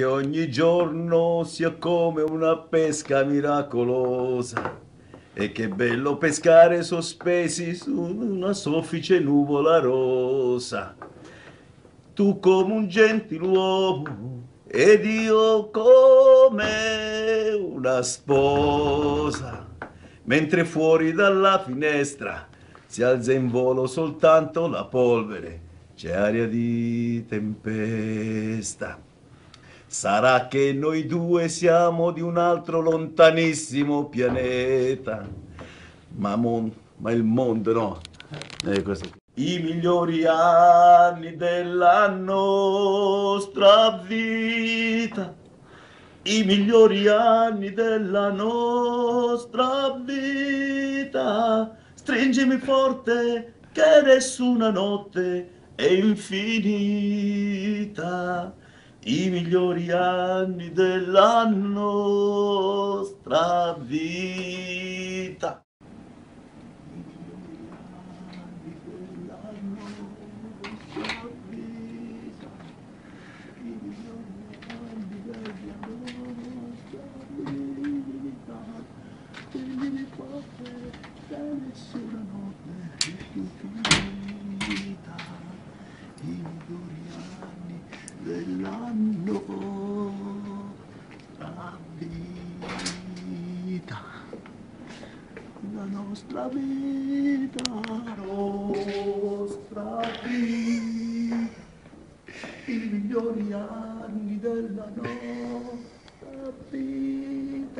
Che ogni giorno sia come una pesca miracolosa. E che bello pescare sospesi su una soffice nuvola rosa. Tu come un gentiluomo ed io come una sposa. Mentre fuori dalla finestra si alza in volo soltanto la polvere, c'è aria di tempesta. Sarà che noi due siamo di un altro lontanissimo pianeta. Ma, mon- ma il mondo no. Eh, questo qui. I migliori anni della nostra vita. I migliori anni della nostra vita. Stringimi forte che nessuna notte è infinita i migliori anni della nostra vita. Nessuna notte è più finita, i migliori anni della nostra vita, la nostra vita, la nostra vita, i migliori anni della nostra vita.